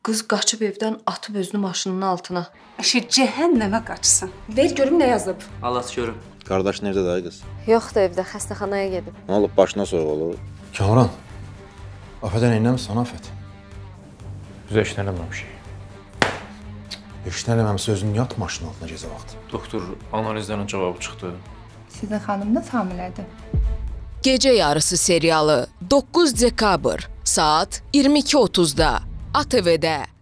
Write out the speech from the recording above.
Qız qaçıb evdən atıb özünü maşının altına. Əşi cəhənnəmə qaçsın. Ver görüm nə yazıb. Allah görüm. Qardaş nerdə də qız? Yoxdur evdə, xəstəxanaya gedib. Nə olub başına soyuq olub? Kamran. Afədən eləmirsən Afət? Bizə işlə eləməmişik. Eşidən eləməmsə özünü yat maşının altına gecə vaxtı. Doktor analizlərin cavabı çıxdı. Sizin xanım da hamilədir. Gecə yarısı serialı 9 dekabr saat 22:30-da ATV'de.